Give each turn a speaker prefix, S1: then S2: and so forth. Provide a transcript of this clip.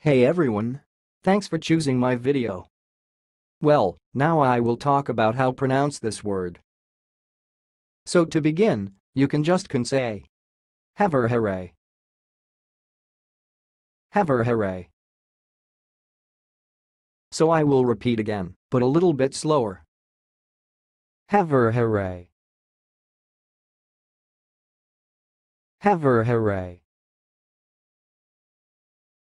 S1: Hey everyone! Thanks for choosing my video. Well, now I will talk about how pronounce this word. So to begin, you can just can say Havirharaye. Haver hooray. So I will repeat again, but a little bit slower. Havirharaye. Haver hooray.